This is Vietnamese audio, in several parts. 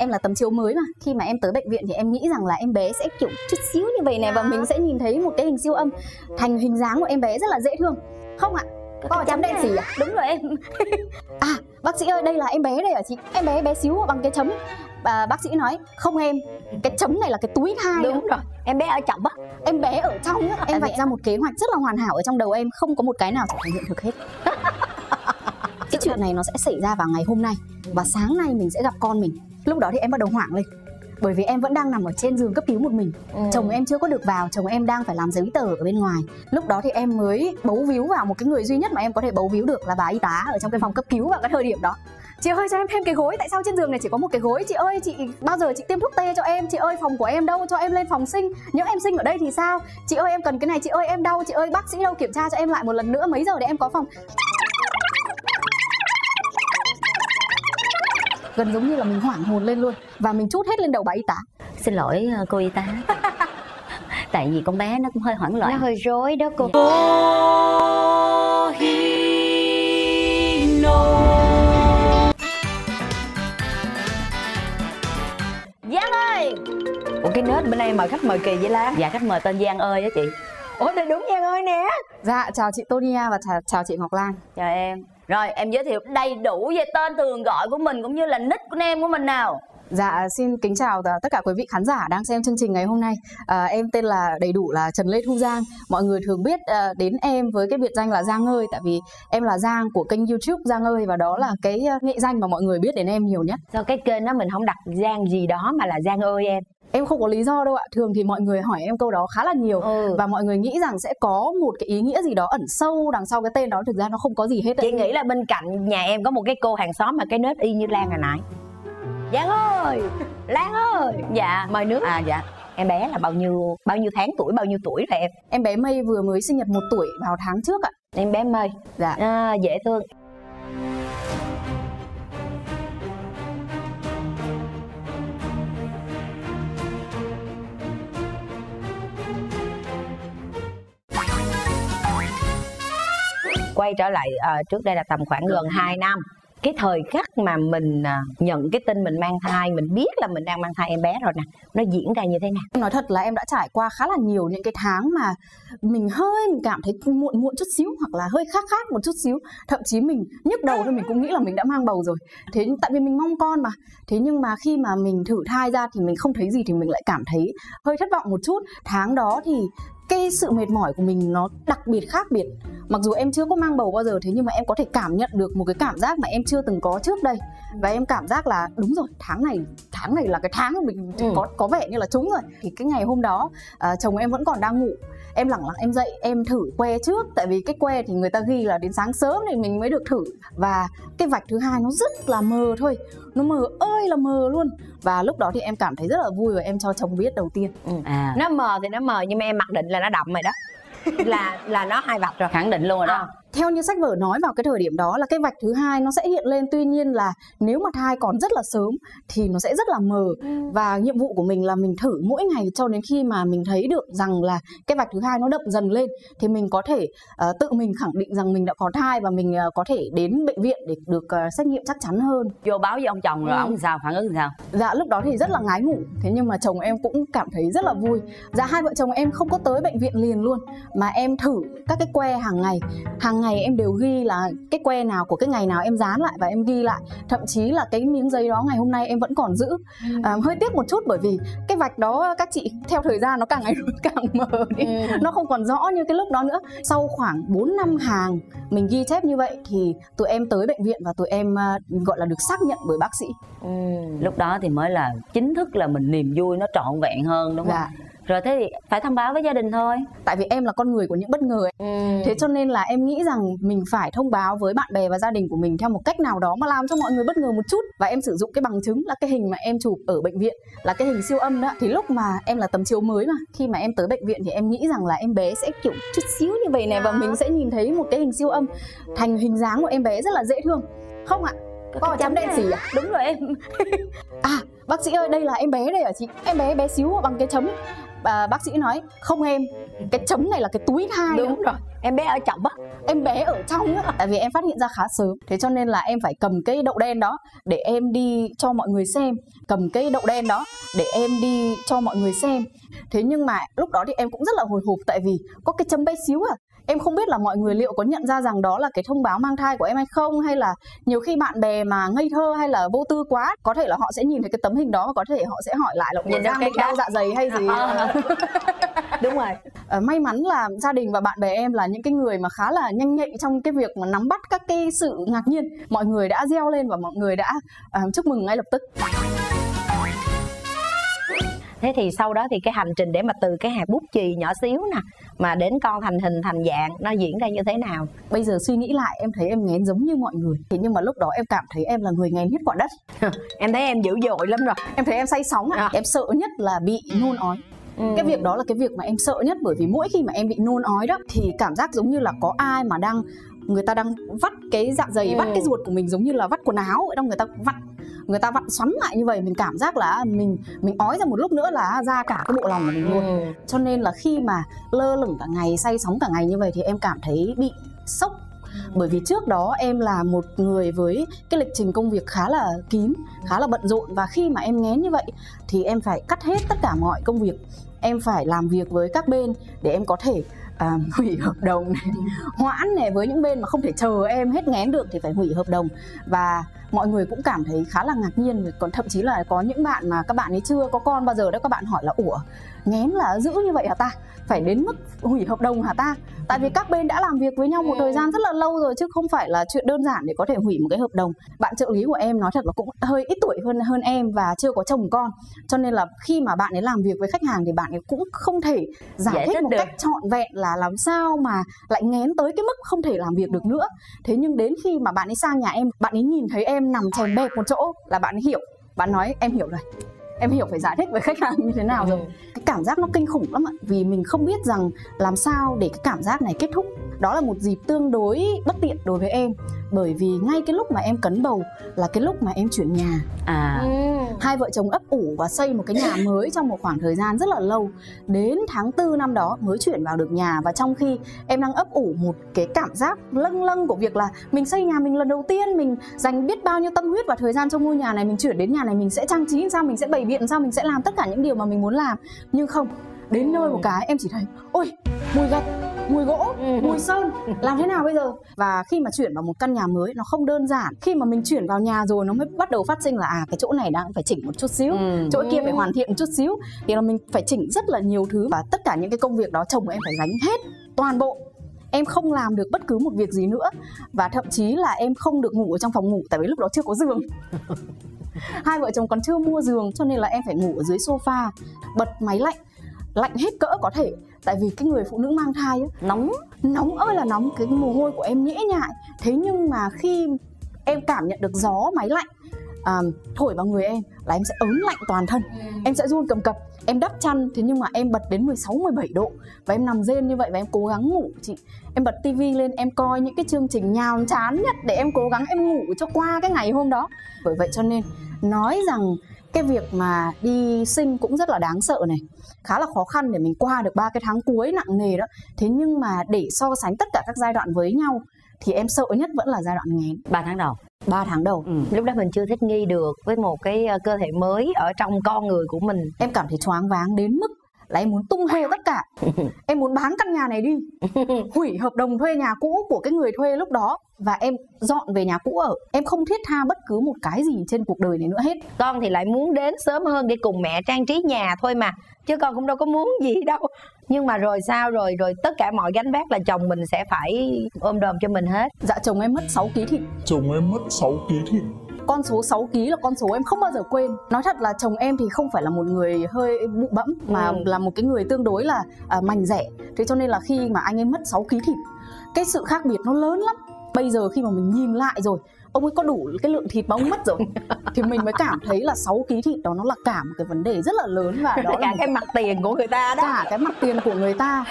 em là tấm chiếu mới mà. Khi mà em tới bệnh viện thì em nghĩ rằng là em bé sẽ kiểu chút xíu như vậy này và mình sẽ nhìn thấy một cái hình siêu âm thành hình dáng của em bé rất là dễ thương. Không ạ có cái chấm đen xỉ à đúng rồi em. À bác sĩ ơi đây là em bé đây hả chị? Em bé bé xíu bằng cái chấm. À, bác sĩ nói không em cái chấm này là cái túi thai đúng rồi em bé ở trọng á. Em bé ở trong á. Em vạch ra một kế hoạch rất là hoàn hảo ở trong đầu em không có một cái nào trở thành hiện thực hết. Cái chuyện này nó sẽ xảy ra vào ngày hôm nay và sáng nay mình sẽ gặp con mình lúc đó thì em bắt đầu hoảng lên. Bởi vì em vẫn đang nằm ở trên giường cấp cứu một mình. Ừ. chồng em chưa có được vào chồng em đang phải làm giấy tờ ở bên ngoài. Lúc đó thì em mới bấu víu vào một cái người duy nhất mà em có thể bấu víu được là bà y tá ở trong cái phòng cấp cứu vào cái thời điểm đó. Chị ơi cho em thêm cái gối. Tại sao trên giường này chỉ có một cái gối? Chị ơi chị bao giờ chị tiêm thuốc tê cho em? Chị ơi phòng của em đâu? Cho em lên phòng sinh. Nếu em sinh ở đây thì sao? Chị ơi em cần cái này. Chị ơi em đau. Chị ơi bác sĩ đâu kiểm tra cho em lại một lần nữa. Mấy giờ để em có phòng gần giống như là mình hoảng hồn lên luôn. Và mình chút hết lên đầu bà y tá. Xin lỗi ờ, cô y tá. Tại vì con bé nó cũng hơi hoảng loạn. Nó hơi rối đó cô. Giang ơi! Ủa cái nết bên đây mời khách mời kỳ vậy Lan? Dạ khách mời tên Giang ơi á chị. Ủa đây đúng Giang ơi nè. Dạ chào chị Tonia và chào, chào chị Ngọc Lan. Chào em rồi em giới thiệu đầy đủ về tên thường gọi của mình cũng như là nick của em của mình nào. Dạ xin kính chào tất cả quý vị khán giả đang xem chương trình ngày hôm nay. À, Em tên là đầy đủ là Trần Lê Thu Giang. Mọi người thường biết à, đến em với cái biệt danh là Giang ơi Tại vì em là Giang của kênh youtube Giang ơi Và đó là cái à, nghệ danh mà mọi người biết đến em nhiều nhất. Sao cái kênh đó mình không đặt Giang gì đó mà là Giang ơi em em không có lý do đâu ạ. Thường thì mọi người hỏi em câu đó khá là nhiều ừ. và mọi người nghĩ rằng sẽ có một cái ý nghĩa gì đó ẩn sâu đằng sau cái tên đó. Thực ra nó không có gì hết chị nghĩ là bên cạnh nhà em có một cái cô hàng xóm mà cái nết y như lan hồi nãy. Giang ơi! Lan ơi! Dạ. Mời nước. À dạ. Em bé là bao nhiêu bao nhiêu tháng tuổi bao nhiêu tuổi rồi em? Em bé Mây vừa mới sinh nhật một tuổi vào tháng trước ạ. Em bé Mây Dạ. À, Dễ thương quay trở lại uh, trước đây là tầm khoảng gần 2 năm. Cái thời khắc mà mình uh, nhận cái tin mình mang thai mình biết là mình đang mang thai em bé rồi nè nó diễn ra như thế nào? Em nói thật là em đã trải qua khá là nhiều những cái tháng mà mình hơi mình cảm thấy muộn muộn chút xíu hoặc là hơi khác khác một chút xíu. Thậm chí mình nhức đầu thôi mình cũng nghĩ là mình đã mang bầu rồi. Thế tại vì mình mong con mà. Thế nhưng mà khi mà mình thử thai ra thì mình không thấy gì thì mình lại cảm thấy hơi thất vọng một chút. Tháng đó thì cái sự mệt mỏi của mình nó đặc biệt khác biệt. Mặc dù em chưa có mang bầu bao giờ thế nhưng mà em có thể cảm nhận được một cái cảm giác mà em chưa từng có trước đây. Và em cảm giác là đúng rồi tháng này tháng này là cái tháng của mình ừ. có có vẻ như là trúng rồi. Thì cái ngày hôm đó uh, chồng em vẫn còn đang ngủ. Em lẳng lặng em dậy em thử que trước. Tại vì cái que thì người ta ghi là đến sáng sớm thì mình mới được thử. Và cái vạch thứ hai nó rất là mờ thôi nó mờ ơi là mờ luôn. Và lúc đó thì em cảm thấy rất là vui và em cho chồng biết đầu tiên. Ừ. à. nó mờ thì nó mờ nhưng mà em mặc định là nó đậm rồi đó. Là là nó hai vạch rồi. Khẳng định luôn rồi đó. À, theo như sách vở nói vào cái thời điểm đó là cái vạch thứ hai nó sẽ hiện lên. Tuy nhiên là nếu mà thai còn rất là sớm thì nó sẽ rất là mờ. Ừ. và nhiệm vụ của mình là mình thử mỗi ngày cho đến khi mà mình thấy được rằng là cái vạch thứ hai nó đậm dần lên thì mình có thể uh, tự mình khẳng định rằng mình đã có thai và mình uh, có thể đến bệnh viện để được uh, xét nghiệm chắc chắn hơn. Vô báo với ông chồng rồi ừ. ông sao? Phản ứng sao? Dạ lúc đó thì rất là ngái ngủ. Thế nhưng mà chồng em cũng cảm thấy rất là vui. Dạ hai vợ chồng em không có tới bệnh viện liền luôn. Mà em thử các cái que hàng ngày. Hàng ngày em đều ghi là cái que nào của cái ngày nào em dán lại và em ghi lại. Thậm chí là cái miếng giấy đó ngày hôm nay em vẫn còn giữ. Ừ. à, hơi tiếc một chút bởi vì cái vạch đó các chị theo thời gian nó càng ngày càng mờ đi. Ừ. nó không còn rõ như cái lúc đó nữa. Sau khoảng 4 năm hàng mình ghi chép như vậy thì tụi em tới bệnh viện và tụi em uh, gọi là được xác nhận bởi bác sĩ. Ừ. lúc đó thì mới là chính thức là mình niềm vui nó trọn vẹn hơn đúng không? Dạ rồi thế thì phải thông báo với gia đình thôi. Tại vì em là con người của những bất ngờ ấy. Ừ. thế cho nên là em nghĩ rằng mình phải thông báo với bạn bè và gia đình của mình theo một cách nào đó mà làm cho mọi người bất ngờ một chút. Và em sử dụng cái bằng chứng là cái hình mà em chụp ở bệnh viện là cái hình siêu âm đó. Thì lúc mà em là tấm chiếu mới mà khi mà em tới bệnh viện thì em nghĩ rằng là em bé sẽ kiểu chút xíu như vậy này và mình sẽ nhìn thấy một cái hình siêu âm thành hình dáng của em bé rất là dễ thương. Không ạ? Có, có chấm đen xỉ à? Đúng rồi em. À bác sĩ ơi đây là em bé đây hả chị? Em bé bé xíu bằng cái chấm à, bác sĩ nói không em cái chấm này là cái túi thai đúng rồi em bé ở trọng á. Em bé ở trong á tại vì em phát hiện ra khá sớm. Thế cho nên là em phải cầm cái đậu đen đó để em đi cho mọi người xem. Cầm cái đậu đen đó để em đi cho mọi người xem. Thế nhưng mà lúc đó thì em cũng rất là hồi hộp tại vì có cái chấm bé xíu à em không biết là mọi người liệu có nhận ra rằng đó là cái thông báo mang thai của em hay không hay là nhiều khi bạn bè mà ngây thơ hay là vô tư quá có thể là họ sẽ nhìn thấy cái tấm hình đó và có thể họ sẽ hỏi lại là nhìn cái đau dạ dày hay gì? Đúng rồi. À, may mắn là gia đình và bạn bè em là những cái người mà khá là nhanh nhạy trong cái việc mà nắm bắt các cái sự ngạc nhiên. Mọi người đã reo lên và mọi người đã uh, chúc mừng ngay lập tức thế thì sau đó thì cái hành trình để mà từ cái hạt bút chì nhỏ xíu nè mà đến con thành hình thành dạng nó diễn ra như thế nào? Bây giờ suy nghĩ lại em thấy em nghén giống như mọi người. Thế nhưng mà lúc đó em cảm thấy em là người nghén nhất quả đất. Em thấy em dữ dội lắm rồi. Em thấy em say sóng à. em sợ nhất là bị nôn ói. Ừ. cái việc đó là cái việc mà em sợ nhất bởi vì mỗi khi mà em bị nôn ói đó thì cảm giác giống như là có ai mà đang người ta đang vắt cái dạ dày ừ. vắt cái ruột của mình giống như là vắt quần áo vậy đâu người ta vắt người ta vặn xoắn lại như vậy mình cảm giác là mình mình ói ra một lúc nữa là ra cả cái bộ lòng của mình luôn. Ừ. cho nên là khi mà lơ lửng cả ngày say sóng cả ngày như vậy thì em cảm thấy bị sốc. Bởi vì trước đó em là một người với cái lịch trình công việc khá là kín khá là bận rộn. Và khi mà em ngén như vậy thì em phải cắt hết tất cả mọi công việc. Em phải làm việc với các bên để em có thể à, hủy hợp đồng này. Hoãn này với những bên mà không thể chờ em hết ngén được thì phải hủy hợp đồng. Và mọi người cũng cảm thấy khá là ngạc nhiên. Còn thậm chí là có những bạn mà các bạn ấy chưa có con bao giờ đó các bạn hỏi là ủa ngén là giữ như vậy hả ta? Phải đến mức hủy hợp đồng hả ta? Tại vì các bên đã làm việc với nhau một thời gian rất là lâu rồi chứ không phải là chuyện đơn giản để có thể hủy một cái hợp đồng. Bạn trợ lý của em nói thật là cũng hơi ít tuổi hơn hơn em và chưa có chồng con. Cho nên là khi mà bạn ấy làm việc với khách hàng thì bạn ấy cũng không thể giải, giải thích một được. cách trọn vẹn là làm sao mà lại ngén tới cái mức không thể làm việc được nữa. Thế nhưng đến khi mà bạn ấy sang nhà em bạn ấy nhìn thấy em nằm chèn bẹp một chỗ là bạn ấy hiểu. Bạn nói em hiểu rồi em hiểu phải giải thích với khách hàng như thế nào rồi ừ. cái cảm giác nó kinh khủng lắm ạ vì mình không biết rằng làm sao để cái cảm giác này kết thúc đó là một dịp tương đối bất tiện đối với em. Bởi vì ngay cái lúc mà em cấn bầu là cái lúc mà em chuyển nhà. À. Ừ. hai vợ chồng ấp ủ và xây một cái nhà mới trong một khoảng thời gian rất là lâu. Đến tháng tư năm đó mới chuyển vào được nhà và trong khi em đang ấp ủ một cái cảm giác lâng lâng của việc là mình xây nhà mình lần đầu tiên mình dành biết bao nhiêu tâm huyết và thời gian cho ngôi nhà này mình chuyển đến nhà này mình sẽ trang trí sao mình sẽ bày biện sao mình sẽ làm tất cả những điều mà mình muốn làm. Nhưng không đến nơi một cái em chỉ thấy ôi mùi gạch mùi gỗ ừ. mùi sơn. Làm thế nào bây giờ? Và khi mà chuyển vào một căn nhà mới nó không đơn giản. Khi mà mình chuyển vào nhà rồi nó mới bắt đầu phát sinh là à cái chỗ này đang phải chỉnh một chút xíu. Ừ. chỗ kia phải hoàn thiện một chút xíu. Thì là mình phải chỉnh rất là nhiều thứ và tất cả những cái công việc đó chồng em phải gánh hết toàn bộ. Em không làm được bất cứ một việc gì nữa. Và thậm chí là em không được ngủ ở trong phòng ngủ tại vì lúc đó chưa có giường. Hai vợ chồng còn chưa mua giường cho nên là em phải ngủ ở dưới sofa bật máy lạnh. Lạnh hết cỡ có thể tại vì cái người phụ nữ mang thai ấy, nóng. nóng ơi là nóng cái mồ hôi của em nhễ nhại. Thế nhưng mà khi em cảm nhận được gió máy lạnh à, thổi vào người em là em sẽ ớn lạnh toàn thân. Em sẽ run cầm cập. Em đắp chăn thế nhưng mà em bật đến 16 17 độ. Và em nằm rên như vậy và em cố gắng ngủ chị. Em bật tivi lên em coi những cái chương trình nhàm chán nhất để em cố gắng em ngủ cho qua cái ngày hôm đó. Bởi vậy cho nên nói rằng cái việc mà đi sinh cũng rất là đáng sợ này khá là khó khăn để mình qua được ba cái tháng cuối nặng nề đó. Thế nhưng mà để so sánh tất cả các giai đoạn với nhau thì em sợ nhất vẫn là giai đoạn nghén. Ba tháng đầu. 3 tháng đầu. Ừ. lúc đó mình chưa thích nghi được với một cái ờ, cơ thể mới ở trong con người của mình. Em cảm thấy choáng váng đến mức là em muốn tung hô tất cả. Em muốn bán căn nhà này đi. Hủy hợp đồng thuê nhà cũ của cái người thuê lúc đó và em dọn về nhà cũ ở. Em không thiết tha bất cứ một cái gì trên cuộc đời này nữa hết. Con thì lại muốn đến sớm hơn để cùng mẹ trang trí nhà thôi mà. Chứ con cũng đâu có muốn gì đâu. Nhưng mà rồi sao rồi rồi tất cả mọi gánh vác là chồng mình sẽ phải ôm đồm cho mình hết. Dạ chồng em mất 6 kg thịt. Chồng em mất 6 kg thịt con số 6 kg là con số em không bao giờ quên. Nói thật là chồng em thì không phải là một người hơi bụ bẫm mà ừ. là một cái người tương đối là à, mảnh rẻ. Thế cho nên là khi mà anh ấy mất 6 kg thịt cái sự khác biệt nó lớn lắm. Bây giờ khi mà mình nhìn lại rồi ông ấy có đủ cái lượng thịt mà ông mất rồi. Thì mình mới cảm thấy là 6 ký thịt đó nó là cả một cái vấn đề rất là lớn và đó cả là cái mặt tiền của người ta đó. Cả cái mặt tiền của người ta.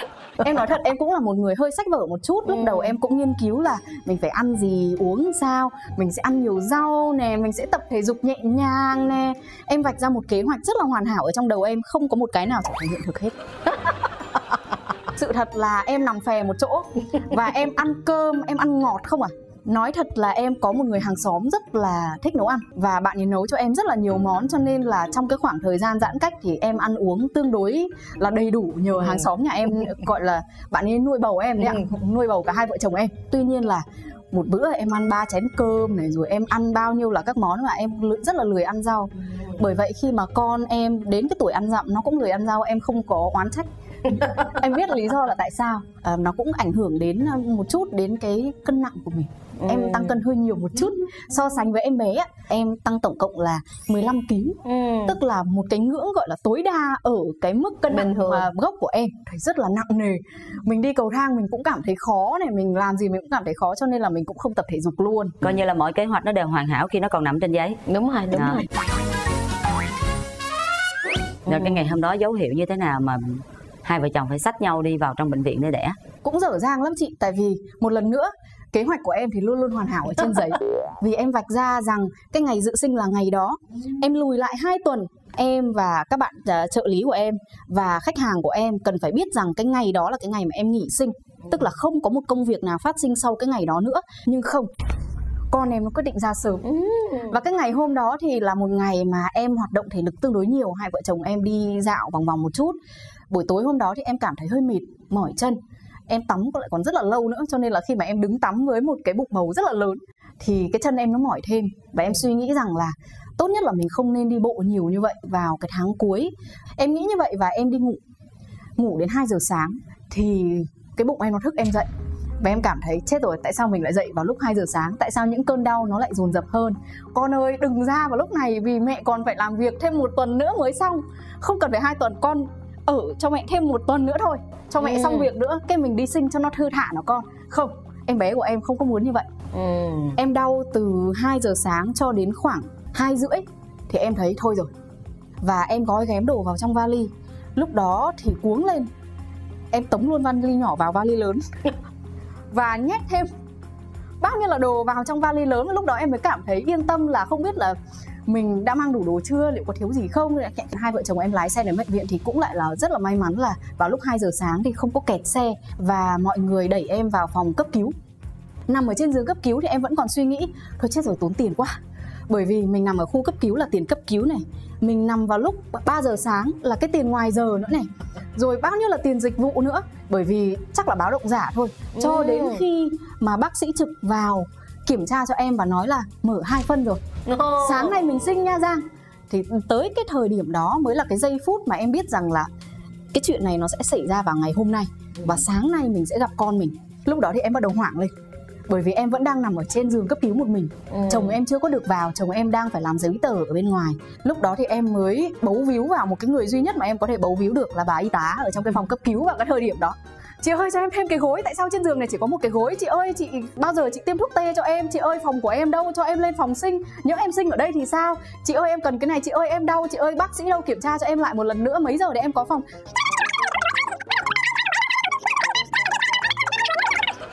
Em nói thật em cũng là một người hơi sách vở một chút. Lúc Ừ. đầu em cũng nghiên cứu là mình phải ăn gì uống sao mình sẽ ăn nhiều rau nè mình sẽ tập thể dục nhẹ nhàng nè. Em vạch ra một kế hoạch rất là hoàn hảo ở trong đầu em không có một cái nào trở thành hiện thực hết. Sự thật là em nằm phè một chỗ và em ăn cơm em ăn ngọt không à nói thật là em có một người hàng xóm rất là thích nấu ăn và bạn ấy nấu cho em rất là nhiều món cho nên là trong cái khoảng thời gian giãn cách thì em ăn uống tương đối là đầy đủ nhờ hàng xóm nhà em gọi là bạn ấy nuôi bầu em đấy ạ nuôi bầu cả hai vợ chồng em. Tuy nhiên là một bữa em ăn ba chén cơm này rồi em ăn bao nhiêu là các món mà em rất là lười ăn rau. Bởi vậy khi mà con em đến cái tuổi ăn dặm nó cũng lười ăn rau em không có oán trách. Em biết lý do là tại sao. À, nó cũng ảnh hưởng đến à, một chút đến cái cân nặng của mình em tăng cân hơi nhiều một chút. So sánh với em bé em tăng tổng cộng là 15 kg ừ. tức là một cái ngưỡng gọi là tối đa ở cái mức cân Bình thường. mà gốc của em thì rất là nặng nề. Mình đi cầu thang mình cũng cảm thấy khó này mình làm gì mình cũng cảm thấy khó cho nên là mình cũng không tập thể dục luôn. Coi như là mọi kế hoạch nó đều hoàn hảo khi nó còn nằm trên giấy. Đúng rồi đúng Đó. rồi. Rồi cái ngày hôm đó dấu hiệu như thế nào mà hai vợ chồng phải xách nhau đi vào trong bệnh viện để đẻ? Cũng dở dang lắm chị tại vì một lần nữa kế hoạch của em thì luôn luôn hoàn hảo ở trên giấy. Vì em vạch ra rằng cái ngày dự sinh là ngày đó. Em lùi lại 2 tuần em và các bạn à, trợ lý của em và khách hàng của em cần phải biết rằng cái ngày đó là cái ngày mà em nghỉ sinh. Tức là không có một công việc nào phát sinh sau cái ngày đó nữa. Nhưng không con em nó quyết định ra sớm. Và cái ngày hôm đó thì là một ngày mà em hoạt động thể lực tương đối nhiều. Hai vợ chồng em đi dạo vòng vòng một chút. Buổi tối hôm đó thì em cảm thấy hơi mệt mỏi chân em tắm lại còn rất là lâu nữa, cho nên là khi mà em đứng tắm với một cái bụng bầu rất là lớn, thì cái chân em nó mỏi thêm. Và em suy nghĩ rằng là tốt nhất là mình không nên đi bộ nhiều như vậy vào cái tháng cuối. Em nghĩ như vậy và em đi ngủ ngủ đến 2 giờ sáng thì cái bụng em nó thức em dậy. Và em cảm thấy chết rồi, tại sao mình lại dậy vào lúc 2 giờ sáng? Tại sao những cơn đau nó lại dồn dập hơn? Con ơi, đừng ra vào lúc này vì mẹ còn phải làm việc thêm một tuần nữa mới xong. Không cần phải hai tuần, con ở cho mẹ thêm một tuần nữa thôi. Cho mẹ Ừ. xong việc nữa cái mình đi sinh cho nó thư thả nó con. Không em bé của em không có muốn như vậy. Ừ. em đau từ 2 giờ sáng cho đến khoảng 2 rưỡi thì em thấy thôi rồi. Và em gói ghém đồ vào trong vali. Lúc đó thì cuống lên. Em tống luôn vali nhỏ vào vali lớn. Và nhét thêm bao nhiêu là đồ vào trong vali lớn. Lúc đó em mới cảm thấy yên tâm là không biết là mình đã mang đủ đồ chưa liệu có thiếu gì không? Hai vợ chồng em lái xe đến bệnh viện thì cũng lại là rất là may mắn là vào lúc 2 giờ sáng thì không có kẹt xe và mọi người đẩy em vào phòng cấp cứu. Nằm ở trên giường cấp cứu thì em vẫn còn suy nghĩ thôi chết rồi tốn tiền quá. Bởi vì mình nằm ở khu cấp cứu là tiền cấp cứu này. Mình nằm vào lúc 3 giờ sáng là cái tiền ngoài giờ nữa này. Rồi bao nhiêu là tiền dịch vụ nữa? Bởi vì chắc là báo động giả thôi. Cho Ừ. đến khi mà bác sĩ trực vào kiểm tra cho em và nói là mở hai phân rồi. Sáng nay mình sinh nha Giang. Thì tới cái thời điểm đó mới là cái giây phút mà em biết rằng là cái chuyện này nó sẽ xảy ra vào ngày hôm nay. Và sáng nay mình sẽ gặp con mình. Lúc đó thì em bắt đầu hoảng lên. Bởi vì em vẫn đang nằm ở trên giường cấp cứu một mình. Ừ. chồng em chưa có được vào chồng em đang phải làm giấy tờ ở bên ngoài. Lúc đó thì em mới bấu víu vào một cái người duy nhất mà em có thể bấu víu được là bà y tá ở trong cái phòng cấp cứu vào cái thời điểm đó chị ơi, cho em thêm cái gối. Tại sao trên giường này chỉ có một cái gối? Chị ơi, chị bao giờ chị tiêm thuốc tê cho em? Chị ơi, phòng của em đâu? Cho em lên phòng sinh. Nếu em sinh ở đây thì sao? Chị ơi, em cần cái này. Chị ơi, em đau. Chị ơi, bác sĩ đâu kiểm tra cho em lại một lần nữa? Mấy giờ để em có phòng?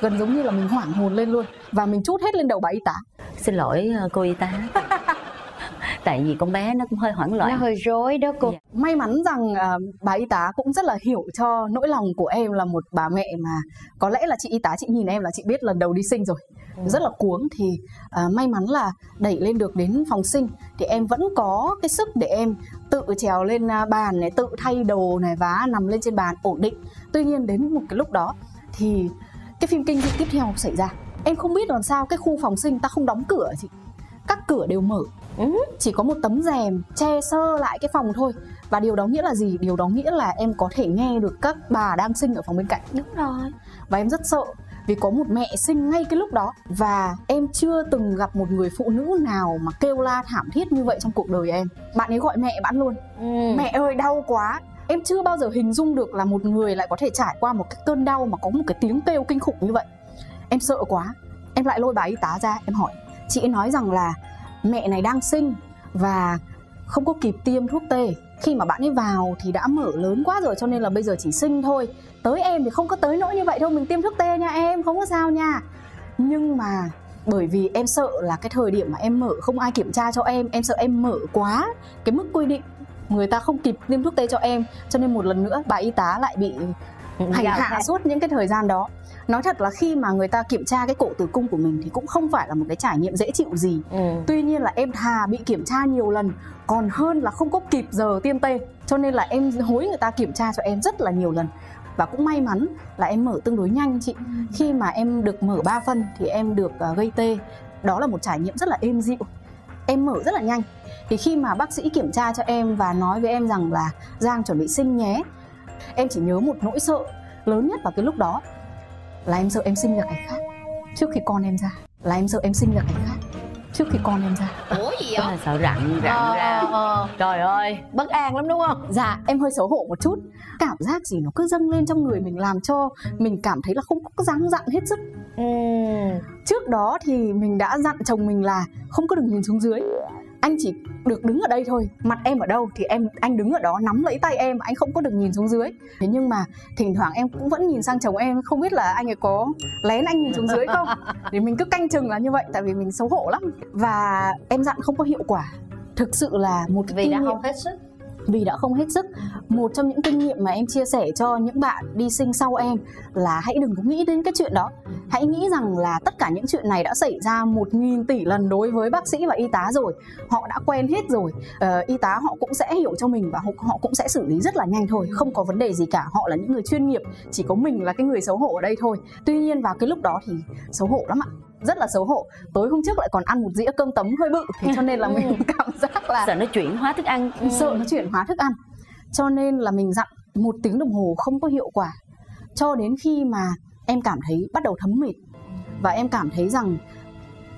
Gần giống như là mình hoảng hồn lên luôn. Và mình chút hết lên đầu bà y tá. Xin lỗi ờ, cô y tá tại vì con bé nó cũng hơi hoảng nó loạn hơi rối đó cô. Dạ. may mắn rằng à, bà y tá cũng rất là hiểu cho nỗi lòng của em là một bà mẹ mà có lẽ là chị y tá chị nhìn em là chị biết lần đầu đi sinh rồi. Rất là cuống thì à, may mắn là đẩy lên được đến phòng sinh. Thì em vẫn có cái sức để em tự trèo lên à, bàn này tự thay đồ này và nằm lên trên bàn ổn định. Tuy nhiên đến một cái lúc đó thì cái phim kinh dị tiếp theo xảy ra. Em không biết làm sao cái khu phòng sinh ta không đóng cửa chị các cửa đều mở. Ừ. chỉ có một tấm rèm che sơ lại cái phòng thôi. Và điều đó nghĩa là gì? Điều đó nghĩa là em có thể nghe được các bà đang sinh ở phòng bên cạnh. Đúng rồi. Và em rất sợ vì có một mẹ sinh ngay cái lúc đó. Và em chưa từng gặp một người phụ nữ nào mà kêu la thảm thiết như vậy trong cuộc đời em. Bạn ấy gọi mẹ bạn luôn. Ừ. mẹ ơi đau quá. Em chưa bao giờ hình dung được là một người lại có thể trải qua một cái cơn đau mà có một cái tiếng kêu kinh khủng như vậy. Em sợ quá. Em lại lôi bà y tá ra em hỏi chị ấy nói rằng là mẹ này đang sinh và không có kịp tiêm thuốc tê. Khi mà bạn ấy vào thì đã mở lớn quá rồi cho nên là bây giờ chỉ sinh thôi. Tới em thì không có tới nỗi như vậy đâu mình tiêm thuốc tê nha em không có sao nha. Nhưng mà bởi vì em sợ là cái thời điểm mà em mở không ai kiểm tra cho em em sợ em mở quá cái mức quy định người ta không kịp tiêm thuốc tê cho em cho nên một lần nữa bà y tá lại bị hành hạ suốt những cái thời gian đó nói thật là khi mà người ta kiểm tra cái cổ tử cung của mình thì cũng không phải là một cái trải nghiệm dễ chịu gì. Ừ. tuy nhiên là em thà bị kiểm tra nhiều lần còn hơn là không có kịp giờ tiêm tê. Cho nên là em hối người ta kiểm tra cho em rất là nhiều lần. Và cũng may mắn là em mở tương đối nhanh chị. Khi mà em được mở 3 phân thì em được uh, gây tê. Đó là một trải nghiệm rất là êm dịu. Em mở rất là nhanh. Thì khi mà bác sĩ kiểm tra cho em và nói với em rằng là giang chuẩn bị sinh nhé em chỉ nhớ một nỗi sợ lớn nhất vào cái lúc đó là em sợ em sinh ra cái khác. Trước khi con em ra. Là em sợ em sinh ra cái khác. Trước khi con em ra. Ủa gì vậy? Là sợ rặn rặn ờ, ra. ờ. trời ơi. Bất an lắm đúng không? Dạ em hơi xấu hổ một chút. Cảm giác gì nó cứ dâng lên trong người mình làm cho mình cảm thấy là không có dám dặn hết sức. Ừ. trước đó thì mình đã dặn chồng mình là không có được nhìn xuống dưới anh chỉ được đứng ở đây thôi. Mặt em ở đâu thì em anh đứng ở đó nắm lấy tay em anh không có được nhìn xuống dưới. Thế nhưng mà thỉnh thoảng em cũng vẫn nhìn sang chồng em không biết là anh ấy có lén anh nhìn xuống dưới không? Thì mình cứ canh chừng là như vậy tại vì mình xấu hổ lắm. Và em dặn không có hiệu quả. Thực sự là một cái vì đã không hết sức vì đã không hết sức một trong những kinh nghiệm mà em chia sẻ cho những bạn đi sinh sau em là hãy đừng có nghĩ đến cái chuyện đó. Hãy nghĩ rằng là tất cả những chuyện này đã xảy ra một nghìn tỷ lần đối với bác sĩ và y tá rồi. Họ đã quen hết rồi. Ờ, y tá họ cũng sẽ hiểu cho mình và họ, họ cũng sẽ xử lý rất là nhanh thôi. Không có vấn đề gì cả. Họ là những người chuyên nghiệp. Chỉ có mình là cái người xấu hổ ở đây thôi. Tuy nhiên vào cái lúc đó thì xấu hổ lắm ạ rất là xấu hổ. Tối hôm trước lại còn ăn một dĩa cơm tấm hơi bự thế cho nên là mình ừ. cảm giác là sợ nó chuyển hóa thức ăn. Sợ nó chuyển hóa thức ăn. Cho nên là mình dặn một tiếng đồng hồ không có hiệu quả. Cho đến khi mà em cảm thấy bắt đầu thấm mệt. Và em cảm thấy rằng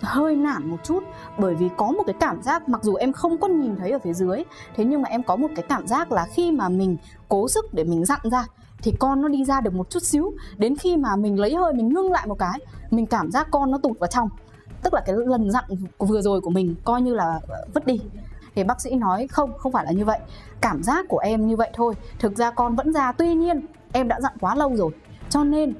hơi nản một chút bởi vì có một cái cảm giác mặc dù em không có nhìn thấy ở phía dưới thế nhưng mà em có một cái cảm giác là khi mà mình cố sức để mình dặn ra thì con nó đi ra được một chút xíu. Đến khi mà mình lấy hơi, mình ngưng lại một cái, mình cảm giác con nó tụt vào trong. Tức là cái lần dặn vừa rồi của mình coi như là ờ, vứt đi. Thì bác sĩ nói, không không phải là như vậy. Cảm giác của em như vậy thôi. Thực ra con vẫn ra tuy nhiên em đã dặn quá lâu rồi. Cho nên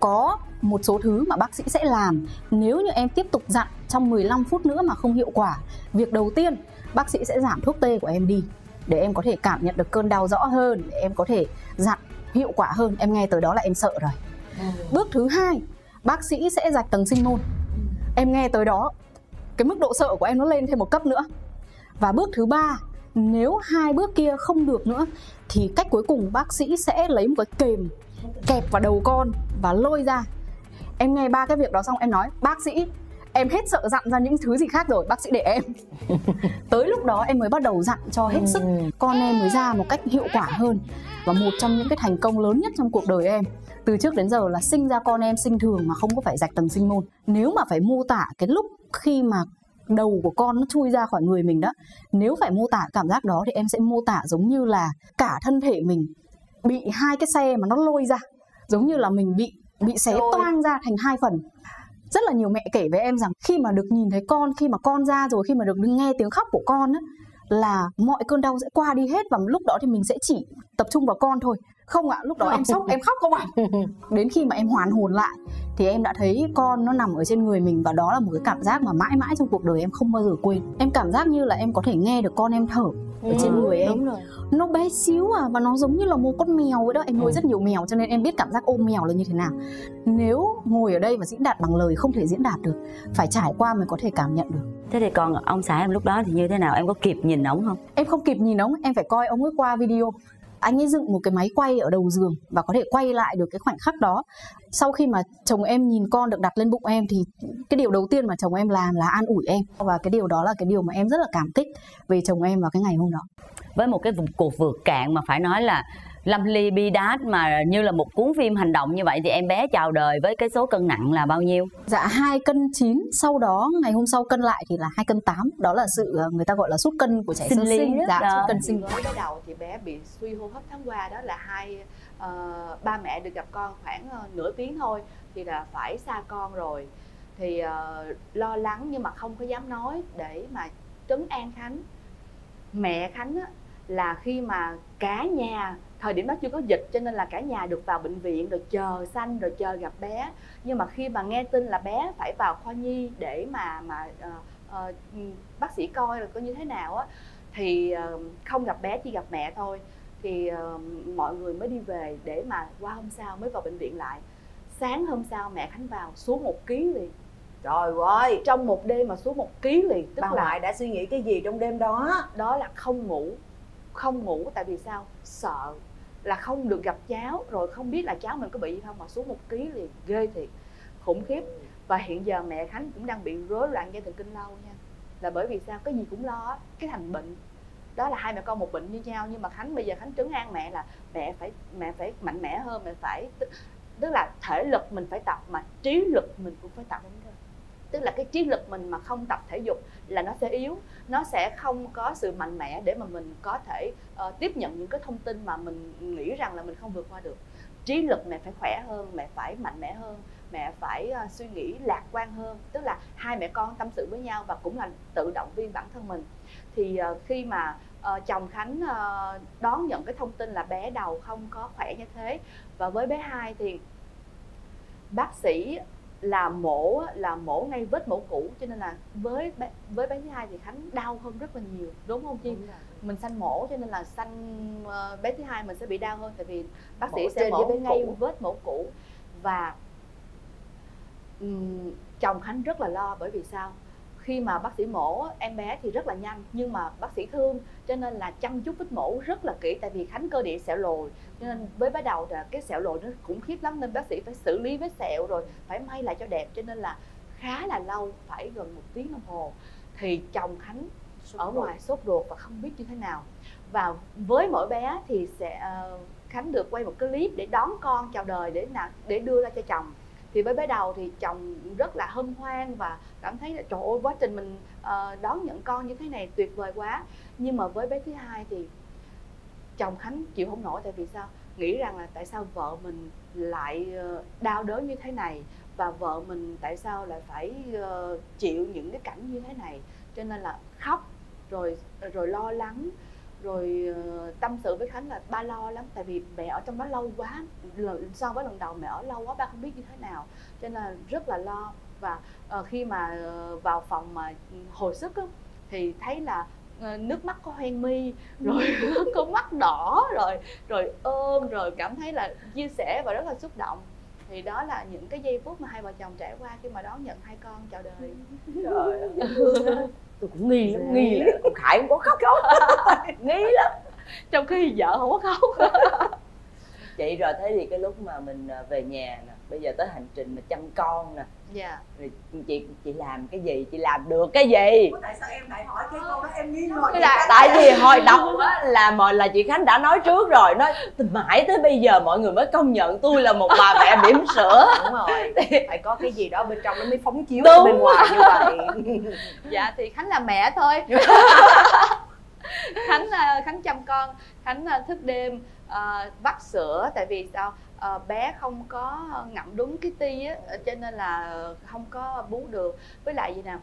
có một số thứ mà bác sĩ sẽ làm. Nếu như em tiếp tục dặn trong 15 phút nữa mà không hiệu quả, việc đầu tiên bác sĩ sẽ giảm thuốc tê của em đi, để em có thể cảm nhận được cơn đau rõ hơn, để em có thể dặn hiệu quả hơn. Em nghe tới đó là em sợ rồi. Ừ. bước thứ hai bác sĩ sẽ rạch tầng sinh môn. Em nghe tới đó cái mức độ sợ của em nó lên thêm một cấp nữa. Và bước thứ ba nếu hai bước kia không được nữa thì cách cuối cùng bác sĩ sẽ lấy một cái kềm kẹp vào đầu con và lôi ra. Em nghe ba cái việc đó xong em nói bác sĩ em hết sợ dặn ra những thứ gì khác rồi bác sĩ để em. Tới lúc đó em mới bắt đầu dặn cho hết sức. Ừ. con em mới ra một cách hiệu quả hơn. Và một trong những cái thành công lớn nhất trong cuộc đời em từ trước đến giờ là sinh ra con em sinh thường mà không có phải rạch tầng sinh môn. Nếu mà phải mô tả cái lúc khi mà đầu của con nó chui ra khỏi người mình đó nếu phải mô tả cảm giác đó thì em sẽ mô tả giống như là cả thân thể mình bị hai cái xe mà nó lôi ra. Giống như là mình bị bị xé toang ra thành hai phần rất là nhiều mẹ kể với em rằng khi mà được nhìn thấy con khi mà con ra rồi khi mà được nghe tiếng khóc của con á là mọi cơn đau sẽ qua đi hết và lúc đó thì mình sẽ chỉ tập trung vào con thôi. Không ạ lúc đó em sốc em khóc không ạ. Đến khi mà em hoàn hồn lại thì em đã thấy con nó nằm ở trên người mình và đó là một cái cảm giác mà mãi mãi trong cuộc đời em không bao giờ quên. Em cảm giác như là em có thể nghe được con em thở ở ừ, trên người em rồi. nó bé xíu à và nó giống như là một con mèo vậy đó. Em nuôi ừ. rất nhiều mèo cho nên em biết cảm giác ôm mèo là như thế nào. Nếu ngồi ở đây và diễn đạt bằng lời không thể diễn đạt được phải trải qua mới có thể cảm nhận được. Thế thì còn ông xã em lúc đó thì như thế nào? Em có kịp nhìn ống không? Em không kịp nhìn ống em phải coi ông ấy qua video anh ấy dựng một cái máy quay ở đầu giường và có thể quay lại được cái khoảnh khắc đó. Sau khi mà chồng em nhìn con được đặt lên bụng em thì cái điều đầu tiên mà chồng em làm là an ủi em. Và cái điều đó là cái điều mà em rất là cảm kích về chồng em vào cái ngày hôm đó. Với một cái cuộc vượt cạn mà phải nói là lâm ly bi đát mà như là một cuốn phim hành động như vậy thì em bé chào đời với cái số cân nặng là bao nhiêu? Dạ hai cân chín. Sau đó ngày hôm sau cân lại thì là hai cân tám. Đó là sự ờ, người ta gọi là sút cân của trẻ sơ sinh. dạ sút cân sinh với cái đầu thì bé bị suy hô hấp tháng qua đó là hai uh, ba mẹ được gặp con khoảng uh, nửa tiếng thôi thì là phải xa con rồi. Thì ờ, lo lắng nhưng mà không có dám nói để mà trấn an khánh. Mẹ khánh á, là khi mà cả nhà thời điểm đó chưa có dịch cho nên là cả nhà được vào bệnh viện rồi chờ sanh rồi chờ gặp bé. Nhưng mà khi mà nghe tin là bé phải vào khoa nhi để mà mà ờ, ờ, bác sĩ coi rồi có như thế nào á thì ờ, không gặp bé chỉ gặp mẹ thôi. Thì ờ, mọi người mới đi về để mà qua hôm sau mới vào bệnh viện lại. Sáng hôm sau mẹ khánh vào xuống một ký liền. Trời ơi! Trong một đêm mà xuống một ký liền tức bà là ngoại đã suy nghĩ cái gì trong đêm đó? đó là không ngủ. Không ngủ tại vì sao? Sợ là không được gặp cháu rồi không biết là cháu mình có bị gì không mà xuống một ký liền ghê thiệt khủng khiếp. Và hiện giờ mẹ khánh cũng đang bị rối loạn dây thần kinh lâu nha. Là bởi vì sao? Cái gì cũng lo cái thành bệnh đó là hai mẹ con một bệnh như nhau nhưng mà khánh bây giờ khánh trấn an mẹ là mẹ phải mẹ phải mạnh mẽ hơn mẹ phải tức, tức là thể lực mình phải tập mà trí lực mình cũng phải tập tức là cái trí lực mình mà không tập thể dục là nó sẽ yếu nó sẽ không có sự mạnh mẽ để mà mình có thể uh, tiếp nhận những cái thông tin mà mình nghĩ rằng là mình không vượt qua được. Trí lực mẹ phải khỏe hơn mẹ phải mạnh mẽ hơn mẹ phải uh, suy nghĩ lạc quan hơn. Tức là hai mẹ con tâm sự với nhau và cũng là tự động viên bản thân mình. Thì uh, khi mà uh, chồng khánh uh, đón nhận cái thông tin là bé đầu không có khỏe như thế và với bé hai thì bác sĩ là mổ là mổ ngay vết mổ cũ cho nên là với với bé thứ hai thì khánh đau hơn rất là nhiều đúng không chi? Mình sanh mổ cho nên là sanh ờ, bé thứ hai mình sẽ bị đau hơn tại vì bác sĩ Mổ sẽ trên mổ ngay cũ. vết mổ cũ. Và ừm, chồng khánh rất là lo bởi vì sao khi mà bác sĩ mổ em bé thì rất là nhanh nhưng mà bác sĩ thương cho nên là chăm chút vết mổ rất là kỹ tại vì khánh cơ địa sẹo lồi. Cho nên với bé đầu là cái sẹo lồi nó khủng khiếp lắm nên bác sĩ phải xử lý vết sẹo rồi phải may lại cho đẹp cho nên là khá là lâu phải gần một tiếng đồng hồ thì chồng khánh ở ngoài sốt ruột và không biết như thế nào. Và với mỗi bé thì sẽ ờ, khánh được quay một cái clip để đón con chào đời để nào để đưa ra cho chồng thì với bé đầu thì chồng rất là hân hoan và cảm thấy là trời ơi quá trình mình uh, đón nhận con như thế này tuyệt vời quá. Nhưng mà với bé thứ hai thì chồng khánh chịu không nổi tại vì sao? Nghĩ rằng là tại sao vợ mình lại ờ, đau đớn như thế này và vợ mình tại sao lại phải ờ, chịu những cái cảnh như thế này? Cho nên là khóc rồi rồi lo lắng rồi ờ, tâm sự với khánh là ba lo lắm tại vì mẹ ở trong đó lâu quá so với lần đầu mẹ ở lâu quá ba không biết như thế nào. Cho nên là rất là lo. Và ờ, khi mà ờ, vào phòng mà hồi sức á, thì thấy là nước mắt có hoen mi rồi có mắt đỏ rồi rồi ôm rồi cảm thấy là chia sẻ và rất là xúc động. Thì đó là những cái giây phút mà hai vợ chồng trải qua khi mà đón nhận hai con chào đời. Trời ơi tôi cũng nghi lắm nghi lắm còn khải cũng có khóc. Không nghi lắm. Trong khi vợ không có khóc. Chị rồi thế thì cái lúc mà mình à, về nhà nè bây giờ tới hành trình mà chăm con nè. Dạ. Rồi chị chị làm cái gì? Chị làm được cái gì? Tại sao em lại hỏi cái câu đó? Em nghi ngờ là- tại vì hồi đầu á là mọi là chị khánh đã nói trước rồi nói mãi tới bây giờ mọi người mới công nhận tôi là một bà mẹ bỉm sữa. Đúng rồi phải có cái gì đó bên trong nó mới phóng chiếu Đúng. ra bên ngoài như vậy. dạ thì khánh là mẹ thôi. Khánh à, khánh chăm con khánh à, thức đêm à, vắt sữa. Tại vì sao À, bé không có ngậm đúng cái ti á cho nên là không có bú được. Với lại gì nào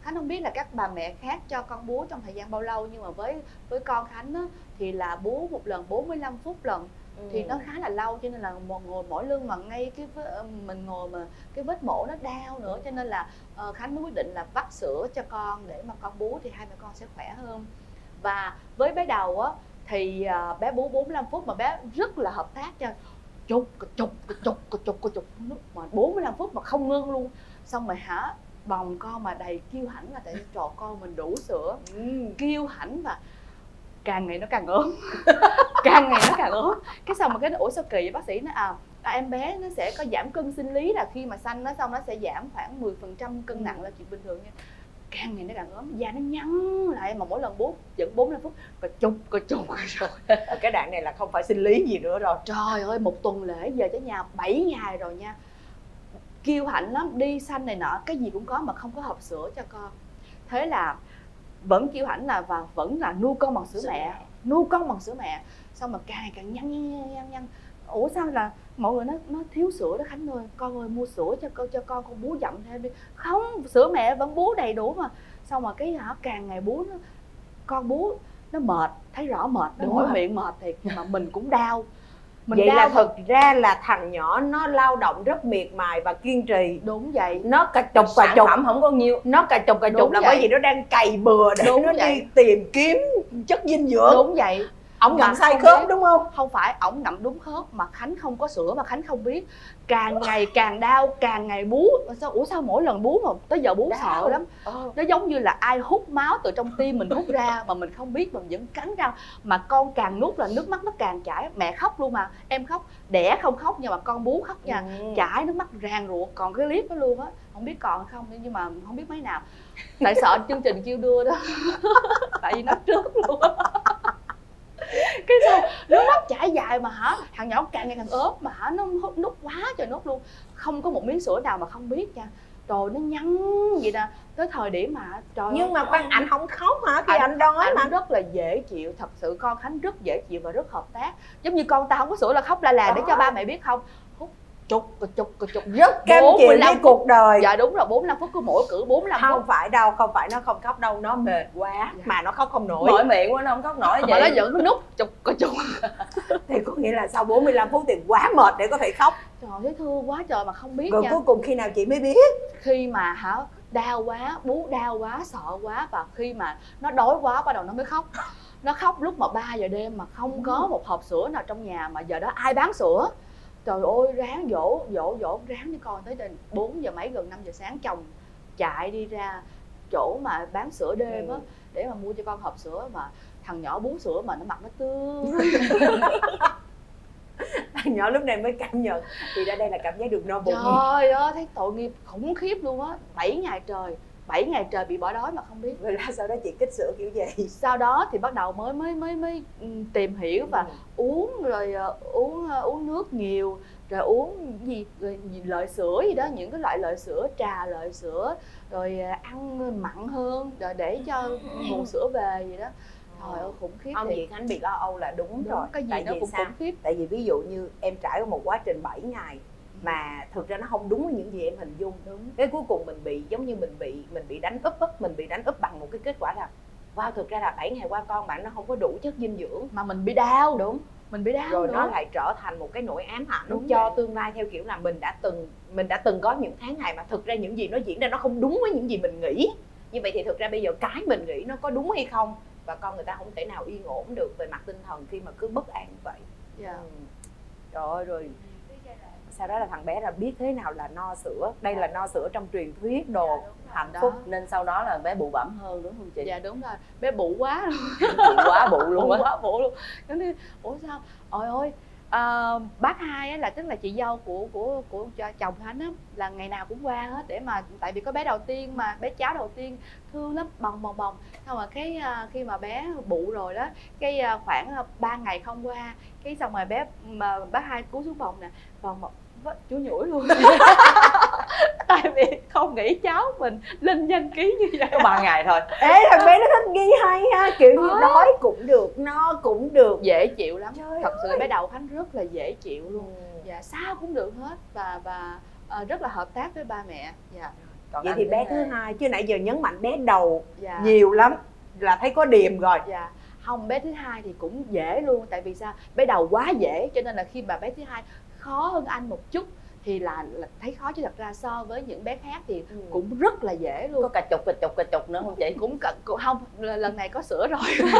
Khánh không biết là các bà mẹ khác cho con bú trong thời gian bao lâu nhưng mà với với con Khánh á, thì là bú một lần 45 phút lần thì nó khá là lâu cho nên là một ngồi mỗi lưng mà ngay cái vết, mình ngồi mà cái vết mổ nó đau nữa. Cho nên là ờ, Khánh mới quyết định là vắt sữa cho con để mà con bú thì hai mẹ con sẽ khỏe hơn. Và với bé đầu á thì bé bú 45 phút mà bé rất là hợp tác cho chục chục chục chục chục nước mà 45 phút mà không ngưng luôn. Xong rồi hả bồng con mà đầy kêu hãnh là tại trò con mình đủ sữa. Kêu hãnh và càng ngày nó càng ốm. Càng ngày nó càng ốm. Cái xong mà cái ủa sao kỳ vậy bác sĩ? Nói à, à em bé nó sẽ có giảm cân sinh lý là khi mà sanh nó xong nó sẽ giảm khoảng 10% cân nặng là chuyện bình thường nha càng ngày nó càng ốm da nó nhăn lại mà mỗi lần bú vẫn 45 phút và chục và chục rồi cái đoạn này là không phải sinh lý gì nữa rồi. Trời ơi một tuần lễ về tới nhà 7 ngày rồi nha. Kêu hạnh lắm đi xanh này nọ cái gì cũng có mà không có hộp sữa cho con. Thế là vẫn kêu hãnh là và vẫn là nuôi con bằng sữa, Sữa mẹ. mẹ. nuôi con bằng sữa mẹ. Xong mà càng càng nhăn nhăn nhăn nhăn. Ủa sao là mọi người nó nó thiếu sữa đó khánh ơi con ơi mua sữa cho con cho con con bú dặm thêm đi. Không sữa mẹ vẫn bú đầy đủ mà. Xong mà cái hả càng ngày bú nó con bú nó mệt thấy rõ mệt nó Đúng mỗi rồi. miệng mệt thiệt nhưng mà mình cũng đau. Mình vậy đau là mà- thực ra là thằng nhỏ nó lao động rất miệt mài và kiên trì. Đúng vậy. Nó cà chục cà sản chục. phẩm không có nhiều. Nó cà chục cà chục Đúng là vậy. bởi vì nó đang cày bừa để Đúng nó vậy. đi tìm kiếm chất dinh dưỡng. Đúng vậy Mà ngậm sai khớp biết. đúng không? Không phải ổng ngậm đúng khớp mà khánh không có sữa mà khánh không biết. Càng ngày càng đau càng ngày bú. Sao ủa sao mỗi lần bú mà tới giờ bú Đau. sợ lắm. Ờ. nó giống như là ai hút máu từ trong tim mình hút ra mà mình không biết mình vẫn cắn răng. Mà con càng nuốt là nước mắt nó càng chảy. Mẹ khóc luôn mà. Em khóc đẻ không khóc nhưng mà con bú khóc nha. Ừ. chảy nước mắt ràng ruột còn cái clip đó luôn á. Không biết còn không nhưng mà không biết mấy nào. Tại sợ chương trình kêu đưa đó. Tại vì nó trước luôn cái sao nước mắt chảy dài mà hả? Thằng nhỏ càng ngày càng ốm mà hả? Nó nút quá trời nút luôn. Không có một miếng sữa nào mà không biết nha. Rồi nó nhăn vậy nè. Tới thời điểm mà trời nhưng mà quan anh không khóc hả? Khi Anh- anh đói anh mà. rất là dễ chịu. Thật sự con khánh rất dễ chịu và rất hợp tác. Giống như con ta không có sữa là khóc la làng để cho ba mẹ biết không chục chục chục chục rất cam chịu 45 với cuộc đời. Dạ đúng rồi 45 phút cứ mỗi cử 45 không phút. phải đâu không phải nó không khóc đâu nó mệt quá Dạ. mà nó khóc không nổi. Mỏi miệng quá nó không khóc nổi mà nó vậy vẫn cứ nút chục chục chục thì có nghĩa là sau 45 phút thì quá mệt để có thể khóc. Trời thấy thương quá trời mà không biết rồi nha. cuối cùng khi nào chị mới biết? Khi mà hả đau quá bú đau quá sợ quá và khi mà nó đói quá bắt đầu nó mới khóc. Nó khóc lúc mà 3 giờ đêm mà không có một hộp sữa nào trong nhà mà giờ đó ai bán sữa trời ơi ráng dỗ dỗ dỗ ráng cho con tới đến 4 giờ mấy gần 5 giờ sáng chồng chạy đi ra chỗ mà bán sữa đêm á để mà mua cho con hộp sữa mà thằng nhỏ bú sữa mà nó mặt nó tươi. Thằng nhỏ lúc này mới cảm nhận thì ra đây là cảm giác được no bụng. Trời ơi thấy tội nghiệp khủng khiếp luôn á. 7 ngày trời 7 ngày trời bị bỏ đói mà không biết. Rồi là sau đó chị kích sữa kiểu gì? Sau đó thì bắt đầu mới mới mới mới ừ, tìm hiểu và uống rồi ờ, uống ờ, uống nước nhiều rồi uống gì rồi lợi sữa gì đó những cái loại lợi sữa trà lợi sữa rồi ờ, ăn mặn hơn rồi để cho nguồn sữa về gì đó. Trời ơi khủng khiếp ông chị khánh bị lo âu là đúng, Đúng, rồi. cái gì tại nó cũng sao? khủng khiếp. Tại vì ví dụ như em trải qua một quá trình 7 ngày mà thực ra nó không đúng với những gì em hình dung đúng cái cuối cùng mình bị giống như mình bị mình bị đánh úp úp mình bị đánh úp bằng một cái kết quả là wow thực ra là 7 ngày qua con bạn nó không có đủ chất dinh dưỡng mà mình bị đau đúng mình bị đau rồi nữa. nó lại trở thành một cái nỗi ám ảnh Đúng cho vậy. tương lai theo kiểu là mình đã từng mình đã từng có những tháng ngày mà thực ra những gì nó diễn ra nó không đúng với những gì mình nghĩ như vậy thì thực ra bây giờ cái mình nghĩ nó có đúng hay không và con người ta không thể nào yên ổn được về mặt tinh thần khi mà cứ bất an như vậy Dạ. Ừ. trời ơi rồi sau đó là thằng bé là biết thế nào là no sữa. Đây là no sữa trong truyền thuyết đồ hạnh Đó. phúc. Nên sau đó là bé bụ bẩm hơn đúng không chị? Dạ đúng rồi. Bé bụ quá bụ quá bụ luôn quá bộ luôn. Ủa sao? Ôi ôi à, bác hai á là tức là chị dâu của của của cho chồng anh á là ngày nào cũng qua hết để mà tại vì có bé đầu tiên mà bé cháu đầu tiên thương lắm bồng bồng bồng. Xong mà cái à, khi mà bé bụ rồi đó cái à, khoảng 3 ngày không qua cái xong rồi bé mà bác hai cú xuống phòng nè. Phòng một chú nhủi luôn. tại vì không nghĩ cháu mình lên danh ký như vậy. Có ba ngày thôi. Ê thằng bé nó thích ghi hay ha kiểu như Đó. đói cũng được no cũng được. Dễ chịu lắm. Trời thật sự bé đầu khánh rất là dễ chịu luôn. Ừ. dạ sao cũng được hết và và ờ, rất là hợp tác với ba mẹ. Dạ. Còn vậy thì bé thứ hai. chứ nãy giờ nhấn mạnh bé đầu dạ. nhiều lắm là thấy có điềm rồi. Dạ. Không bé thứ hai thì cũng dễ luôn tại vì sao? Bé đầu quá dễ cho nên là khi mà bé thứ hai khó hơn anh một chút thì là, là thấy khó chứ thật ra so với những bé khác thì Ừ. cũng rất là dễ luôn. Có cà chục cà chục cà chục nữa. Không chị cũng cũng không lần này có sữa rồi.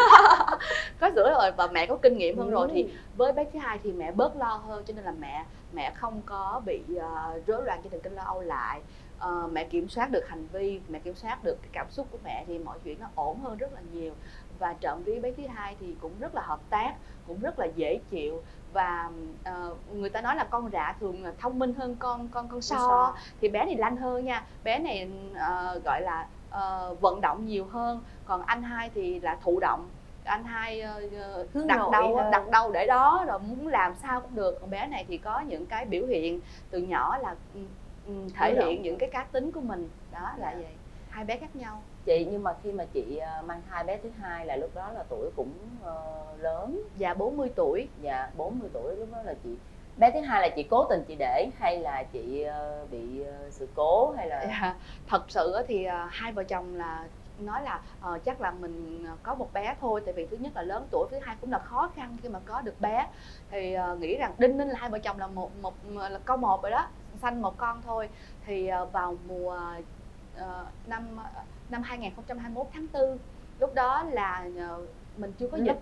Có sữa rồi và mẹ có kinh nghiệm hơn rồi. Thì với bé thứ hai thì mẹ bớt lo hơn cho nên là mẹ mẹ không có bị ờ, rối loạn cho thần kinh lo âu lại. Ờ, mẹ kiểm soát được hành vi mẹ kiểm soát được cái cảm xúc của mẹ thì mọi chuyện nó ổn hơn rất là nhiều. Và trộm vía bé thứ hai thì cũng rất là hợp tác cũng rất là dễ chịu. Và ờ, người ta nói là con rạ thường là thông minh hơn con con con so, so. thì bé này lanh hơn nha. Bé này ờ, gọi là ờ, vận động nhiều hơn. Còn anh hai thì là thụ động. Anh hai Hướng đặt đâu hơn. đặt đâu để đó rồi muốn làm sao cũng được. Còn bé này thì có những cái biểu hiện từ nhỏ là ừ, thể hiện những cái cá tính của mình. Đó là vậy. Hai bé khác nhau chị nhưng mà khi mà chị ờ, mang thai bé thứ hai là lúc đó là tuổi cũng ờ, lớn. Và 40 tuổi. Dạ 40 tuổi lúc đó là chị bé thứ hai là chị cố tình chị để hay là chị ờ, bị ờ, sự cố hay là Dạ, thật sự thì à, hai vợ chồng là nói là ờ, chắc là mình có một bé thôi tại vì thứ nhất là lớn tuổi thứ hai cũng là khó khăn khi mà có được bé. Thì ờ, nghĩ rằng đinh ninh là hai vợ chồng là một một là câu một rồi đó sanh một con thôi. Thì ờ, vào mùa ờ, năm năm 2021 tháng 4 lúc đó là ờ, mình chưa có dịch.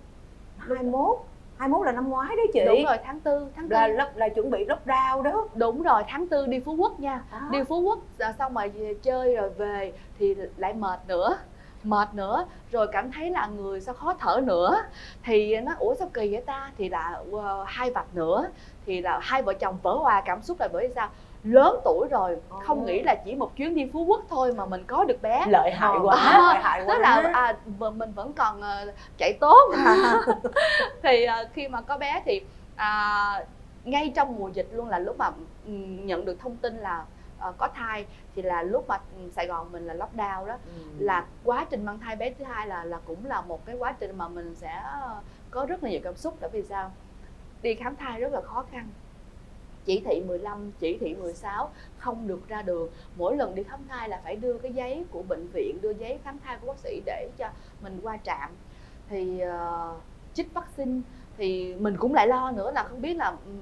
21 21 là năm ngoái đó chị. Đúng rồi tháng 4 tháng 4 là là, là chuẩn bị lockdown đó. Đúng rồi tháng 4 đi phú quốc nha. Đó. đi phú quốc à, xong rồi về chơi rồi về thì lại mệt nữa mệt nữa. Rồi cảm thấy là người sao khó thở nữa. Thì nó ủa sao kỳ vậy ta? Thì là ờ, hai vạch nữa. Thì là hai vợ chồng vỡ hòa cảm xúc là bởi vì sao lớn tuổi rồi không nghĩ là chỉ một chuyến đi phú quốc thôi mà mình có được bé. Lợi hại Ờ, quá lợi hại quá tức là à, mình vẫn còn ờ, chạy tốt. Thì à, khi mà có bé thì à, ngay trong mùa dịch luôn là lúc mà ừm, nhận được thông tin là ờ, có thai thì là lúc mà ừm, Sài Gòn mình là lockdown đó Ừ. là quá trình mang thai bé thứ hai là là cũng là một cái quá trình mà mình sẽ có rất là nhiều cảm xúc. Tại vì sao? Đi khám thai rất là khó khăn chỉ thị 15, chỉ thị 16 không được ra đường. Mỗi lần đi khám thai là phải đưa cái giấy của bệnh viện đưa giấy khám thai của bác sĩ để cho mình qua trạm. Thì uh, chích vaccine thì mình cũng lại lo nữa là không biết là ừ,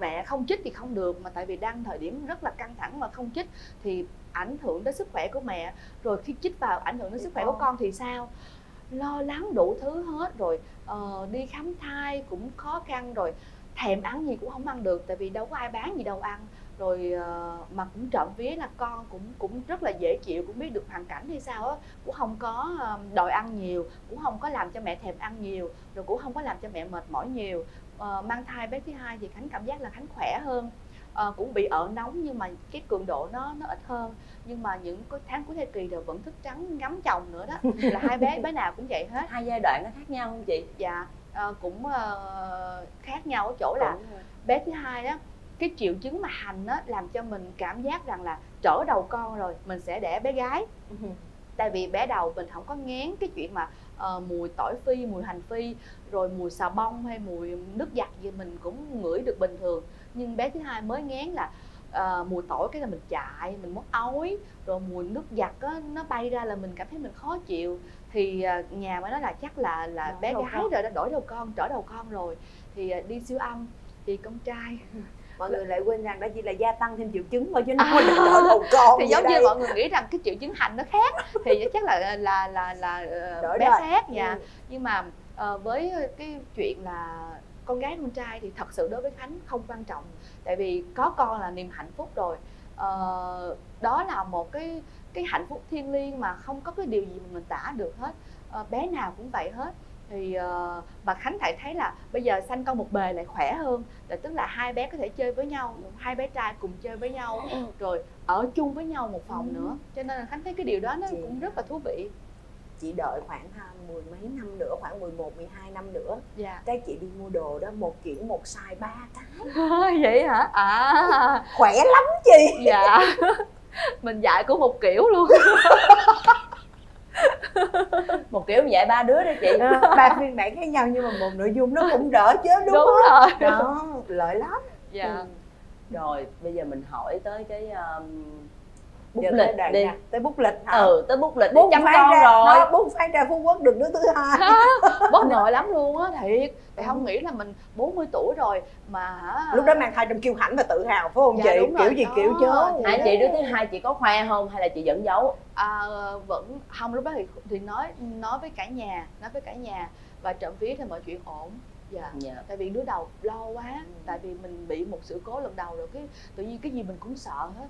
mẹ không chích thì không được mà tại vì đang thời điểm rất là căng thẳng mà không chích thì ảnh hưởng đến sức khỏe của mẹ. Rồi khi chích vào ảnh hưởng đến sức khỏe của con thì sao? Lo lắng đủ thứ hết rồi ờ, đi khám thai cũng khó khăn rồi thèm ăn gì cũng không ăn được tại vì đâu có ai bán gì đâu ăn. Rồi ờ, mà cũng trộm vía là con cũng cũng rất là dễ chịu cũng biết được hoàn cảnh hay sao á. Cũng không có ờ, đòi ăn nhiều cũng không có làm cho mẹ thèm ăn nhiều rồi cũng không có làm cho mẹ mệt mỏi nhiều. Ờ, mang thai bé thứ hai thì khánh cảm giác là khánh khỏe hơn. Ờ, cũng bị ợ nóng nhưng mà cái cường độ nó nó ít hơn. Nhưng mà những cái tháng cuối thai kỳ đều vẫn thức trắng ngắm chồng nữa đó. Là hai bé bé nào cũng vậy hết. Hai giai đoạn nó khác nhau không chị? Dạ ờ, cũng ờ, khác nhau ở chỗ là bé thứ hai đó cái triệu chứng mà hành á làm cho mình cảm giác rằng là trở đầu con rồi mình sẽ đẻ bé gái. Tại vì bé đầu mình không có ngán cái chuyện mà ờ, mùi tỏi phi mùi hành phi rồi mùi xà bông hay mùi nước giặt gì mình cũng ngửi được bình thường. Nhưng bé thứ hai mới ngán là ờ, mùi tỏi cái là mình chạy mình mất ói rồi mùi nước giặt á, nó bay ra là mình cảm thấy mình khó chịu thì ờ, nhà mới nói là chắc là là Đổi bé gái con. rồi đã đổi đầu con trở đầu con rồi thì ờ, đi siêu âm thì con trai mọi người lại quên rằng đó chỉ là gia tăng thêm triệu chứng thôi chứ nó không có đỡ đầu con thì giống như mọi người nghĩ rằng cái triệu chứng hành nó khác thì chắc là là là là ờ, Đổi bé đời. khác nha Ừ. nhưng mà ờ, với cái chuyện là con gái con trai thì thật sự đối với khánh không quan trọng tại vì có con là niềm hạnh phúc rồi Ờ, đó là một cái cái hạnh phúc thiêng liêng mà không có cái điều gì mà mình tả được hết. Ờ, bé nào cũng vậy hết. Thì uh, và khánh lại thấy là bây giờ sanh con một bề lại khỏe hơn. Là tức là hai bé có thể chơi với nhau hai bé trai cùng chơi với nhau rồi ở chung với nhau một phòng nữa. Cho nên là khánh thấy cái điều đó nó Chị- cũng rất là thú vị. Chị đợi khoảng ha, mười mấy năm nữa khoảng 11, 12 năm nữa dạ. cái chị đi mua đồ đó một kiện một size ba cái. Vậy hả? À. Khỏe lắm chị. Dạ mình dạy cũng một kiểu luôn. Một kiểu dạy ba đứa đó chị. Ba phiên bản khác nhau nhưng mà một nội dung nó cũng đỡ chứ đúng, đúng không? rồi. Đó lợi lắm. Dạ. Ừ. rồi bây giờ mình hỏi tới cái um, bút Giờ lịch tới đi. nha, tới bút lịch hả? Ừ tới bút lịch bút chăm con ra rồi. đó, bút phát ra phú quốc được đứa thứ hai. Bất ngờ lắm luôn á thiệt. Tại không nghĩ là mình 40 tuổi rồi mà lúc đó mang thai trong kiêu hãnh và tự hào phải không Dạ, chị? kiểu rồi, gì đó. kiểu chứ hai chị đứa thứ hai chị có khoe không hay là chị vẫn giấu? À, vẫn không lúc đó thì thì nói nói với cả nhà nói với cả nhà. Và trộm vía thì mọi chuyện ổn. Dạ. Dạ. Tại vì đứa đầu lo quá tại vì mình bị một sự cố lần đầu rồi cái tự nhiên cái gì mình cũng sợ hết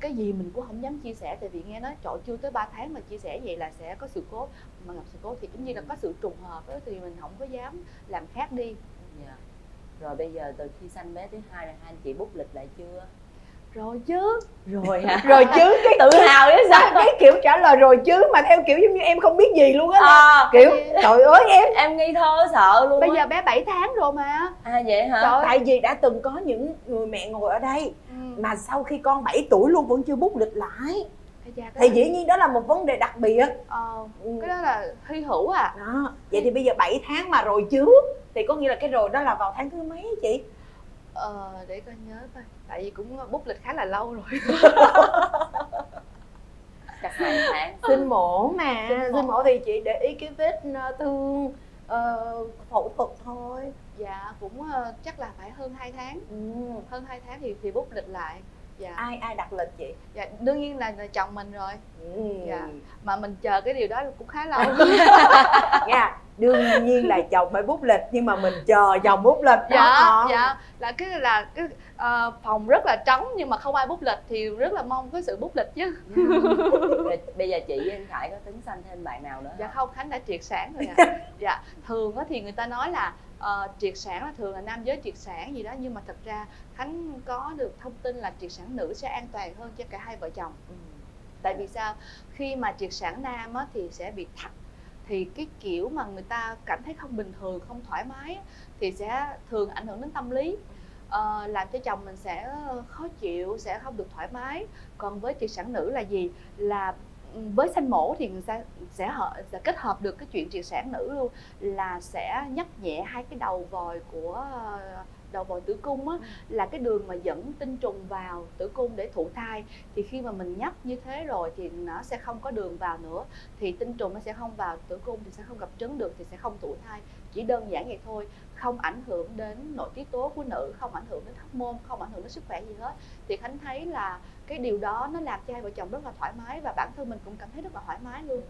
cái gì mình cũng không dám chia sẻ tại vì nghe nói trời chưa tới 3 tháng mà chia sẻ vậy là sẽ có sự cố. Mà gặp sự cố thì cũng như là có sự trùng hợp đó, thì mình không có dám làm khác đi. Yeah. rồi bây giờ từ khi sanh bé thứ hai là hai anh chị bút lịch lại chưa? Rồi chứ. Rồi hả? Rồi chứ cái tự hào chứ sao? cái kiểu trả lời rồi chứ mà theo kiểu giống như em không biết gì luôn á à, kiểu trời ơi em. Em nghi thơ sợ luôn bây á. giờ bé 7 tháng rồi mà. À vậy hả? Trời tại vì đã từng có những người mẹ ngồi ở đây Ừm, mà sau khi con 7 tuổi luôn vẫn chưa bút lịch lại. Cái thì dĩ nhiên đó là một vấn đề đặc biệt. Ờ, Ừ. cái đó là hy hữu à. Đó vậy thì bây giờ 7 tháng mà rồi chứ thì có nghĩa là cái rồi đó là vào tháng thứ mấy chị? Ờ để coi nhớ coi tại vì cũng bút lịch khá là lâu rồi. Chắc hai tháng. Sinh mổ mà. Sinh mổ. sinh mổ thì chị để ý cái vết ờ, thương ờ, phẫu thuật thôi. Dạ cũng ờ, chắc là phải hơn 2 tháng. Ừ. hơn 2 tháng thì thì bút lịch lại. Dạ. Ai ai đặt lịch chị? Dạ đương nhiên là, là chồng mình rồi. Ừ. Dạ. mà mình chờ cái điều đó cũng khá lâu. Nha đương nhiên là chồng phải bút lịch nhưng mà mình chờ chồng bút lịch dạ đó dạ. Là cái là cái ờ, phòng rất là trống nhưng mà không ai bút lịch thì rất là mong cái sự bút lịch chứ. Rồi bây giờ chị với anh Khải có tính sanh thêm bạn nào nữa dạ không? khánh đã triệt sản rồi ạ dạ thường á thì người ta nói là ờ, triệt sản là thường là nam giới triệt sản gì đó nhưng mà thật ra khánh có được thông tin là triệt sản nữ sẽ an toàn hơn cho cả hai vợ chồng. Ừ. tại vì sao? Khi mà triệt sản nam á, thì sẽ bị thắt thì cái kiểu mà người ta cảm thấy không bình thường không thoải mái thì sẽ thường ảnh hưởng đến tâm lý. Ờ, làm cho chồng mình sẽ ờ, khó chịu sẽ không được thoải mái. Còn với triệt sản nữ là gì? Là ừ, với sanh mổ thì người ta sẽ hợp, sẽ kết hợp được cái chuyện triệt sản nữ luôn là sẽ nhắc nhẹ hai cái đầu vòi của đầu vòi tử cung á là cái đường mà dẫn tinh trùng vào tử cung để thụ thai. Thì khi mà mình nhấp như thế rồi thì nó sẽ không có đường vào nữa. Thì tinh trùng nó sẽ không vào tử cung thì sẽ không gặp trứng được thì sẽ không thụ thai. Chỉ đơn giản vậy thôi không ảnh hưởng đến nội tiết tố của nữ không ảnh hưởng đến hormone không ảnh hưởng đến sức khỏe gì hết. Thì khánh thấy là cái điều đó nó làm cho hai vợ chồng rất là thoải mái và bản thân mình cũng cảm thấy rất là thoải mái luôn.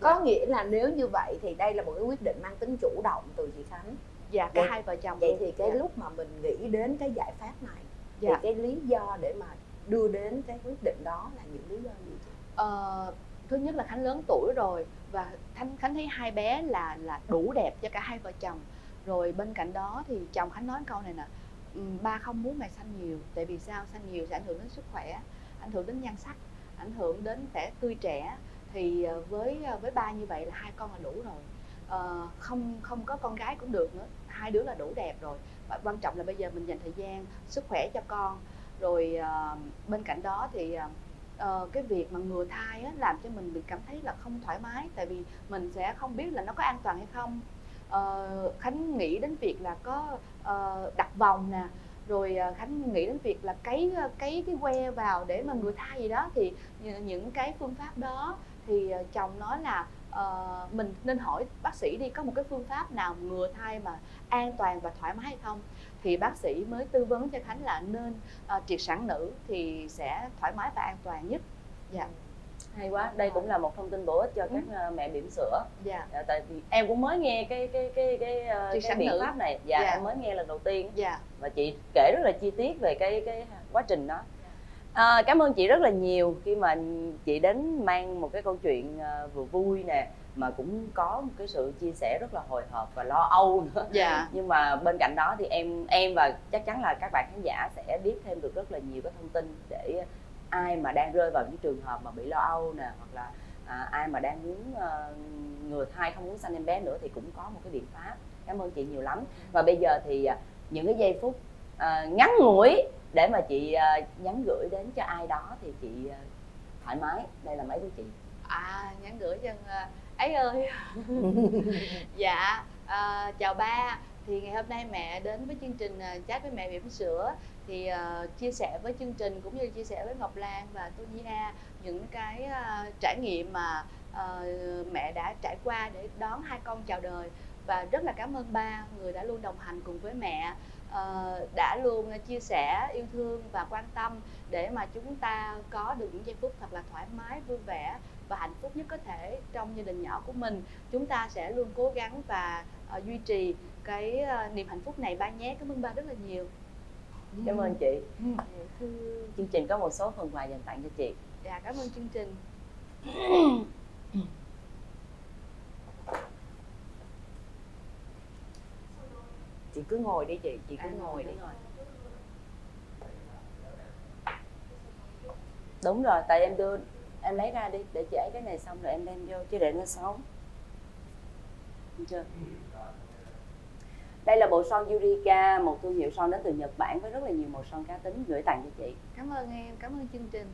Có nghĩa là nếu như vậy thì đây là một cái quyết định mang tính chủ động từ chị Khánh dạ cả Vậy- hai vợ chồng vậy thì cái dạ. lúc mà mình nghĩ đến cái giải pháp này Dạ. thì cái lý do để mà đưa đến cái quyết định đó là những lý do gì? Ờ, thứ nhất là khánh lớn tuổi rồi và khánh khánh thấy hai bé là là đủ đẹp cho cả hai vợ chồng rồi bên cạnh đó thì chồng khánh nói câu này nè "Ừm, ba không muốn mày sanh nhiều tại vì sao sanh nhiều sẽ ảnh hưởng đến sức khỏe ảnh hưởng đến nhan sắc ảnh hưởng đến vẻ tươi trẻ thì ờ, với ờ, với ba như vậy là hai con là đủ rồi uh, không không có con gái cũng được nữa. Hai đứa là đủ đẹp rồi. Và quan trọng là bây giờ mình dành thời gian sức khỏe cho con. Rồi uh, bên cạnh đó thì uh, cái việc mà ngừa thai á, làm cho mình bị cảm thấy là không thoải mái. Tại vì mình sẽ không biết là nó có an toàn hay không. Uh, khánh nghĩ đến việc là có uh, đặt vòng nè. Rồi khánh nghĩ đến việc là cấy cấy cái que vào để mà ngừa thai gì đó. Thì những- cái phương pháp đó thì chồng nói là ờ, mình nên hỏi bác sĩ đi có một cái phương pháp nào ngừa thai mà an toàn và thoải mái hay không? Thì bác sĩ mới tư vấn cho khánh là nên ờ, triệt sản nữ thì sẽ thoải mái và an toàn nhất. Dạ. Hay quá. Đây cũng là một thông tin bổ ích cho các Ừ. ờ, mẹ bỉm sữa. Dạ. Dạ, tại vì em cũng mới nghe cái cái cái cái, cái sản biện nữ. pháp này. Dạ, Dạ. em mới nghe lần đầu tiên. Dạ. Và chị kể rất là chi tiết về cái cái quá trình đó à, cảm ơn chị rất là nhiều khi mà chị đến mang một cái câu chuyện ờ, vừa vui nè mà cũng có một cái sự chia sẻ rất là hồi hộp và lo âu nữa. Dạ. Nhưng mà bên cạnh đó thì em em và chắc chắn là các bạn khán giả sẽ biết thêm được rất là nhiều cái thông tin để ai mà đang rơi vào những trường hợp mà bị lo âu nè hoặc là à, ai mà đang muốn ờ, ngừa thai không muốn sanh em bé nữa thì cũng có một cái biện pháp. Cảm ơn chị nhiều lắm. Và bây giờ thì à, những cái giây phút à, ngắn ngủi để mà chị à, nhắn gửi đến cho ai đó thì chị à, thoải mái. Đây là máy của chị? À nhắn gửi cho ờ, ấy ơi. Dạ ờ, chào ba. Thì ngày hôm nay mẹ đến với chương trình ờ, chat với mẹ bỉm sữa. Thì ờ, chia sẻ với chương trình cũng như chia sẻ với Ngọc Lan và Tô Nhi A những cái ờ, trải nghiệm mà ờ, mẹ đã trải qua để đón hai con chào đời. Và rất là cảm ơn ba người đã luôn đồng hành cùng với mẹ ờ, đã luôn chia sẻ yêu thương và quan tâm để mà chúng ta có được những giây phút thật là thoải mái vui vẻ và hạnh phúc nhất có thể trong gia đình nhỏ của mình. Chúng ta sẽ luôn cố gắng và ờ, duy trì cái ờ, niềm hạnh phúc này ba nhé. Cảm ơn ba rất là nhiều. Cảm ơn chị. Ừ. chương trình có một số phần quà dành tặng cho chị. Dạ cảm ơn chương trình chị cứ ngồi đi chị chị cứ À, ngồi đi. rồi. Đúng rồi tại em đưa em lấy ra đi để chị ấy cái này xong rồi em đem vô chứ để nó xấu. Chưa? Đây là bộ son Yurika một thương hiệu son đến từ Nhật Bản với rất là nhiều màu son cá tính gửi tặng cho chị. Cảm ơn em cảm ơn chương trình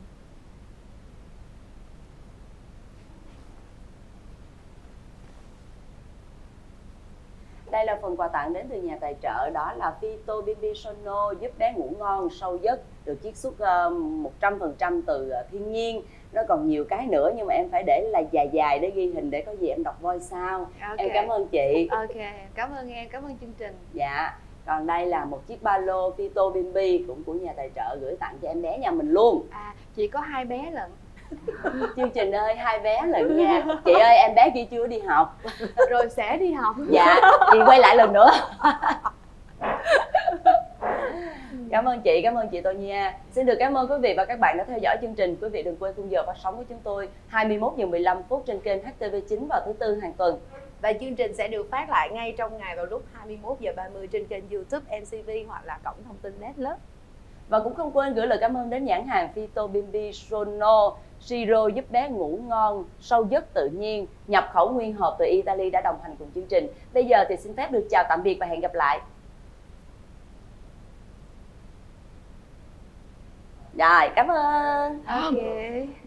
đây là phần quà tặng đến từ nhà tài trợ đó là Vito Bimbi Sono giúp bé ngủ ngon sâu giấc được chiết xuất ờ, một trăm phần trăm từ ờ, thiên nhiên. Nó còn nhiều cái nữa nhưng mà em phải để là dài dài để ghi hình để có gì em đọc voi sao. Ok. em cảm ơn chị. Ok cảm ơn em cảm ơn chương trình. Dạ. Còn đây là một chiếc ba lô Vito Bimbi cũng của nhà tài trợ gửi tặng cho em bé nhà mình luôn. À chị có hai bé lận chương trình ơi hai bé lận nha. Chị ơi em bé kia chưa đi học? Rồi sẽ đi học. Dạ chị quay lại lần nữa. Cảm ơn chị cảm ơn chị tô nha. Xin được cảm ơn quý vị và các bạn đã theo dõi chương trình. Quý vị đừng quên khung giờ phát sóng của chúng tôi 21 giờ 15 phút trên kênh HTV9 vào thứ tư hàng tuần. Và chương trình sẽ được phát lại ngay trong ngày vào lúc 21 giờ 30 trên kênh YouTube MCV hoặc là cổng thông tin Netlus. Và cũng không quên gửi lời cảm ơn đến nhãn hàng Vito Bimbi Sono Siro giúp bé ngủ ngon, sâu giấc tự nhiên, nhập khẩu nguyên hộp từ Italy đã đồng hành cùng chương trình. Bây giờ thì xin phép được chào tạm biệt và hẹn gặp lại. Rồi, cảm ơn. ok